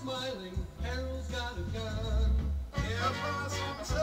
smiling, Harold's got a gun. Yeah, boss,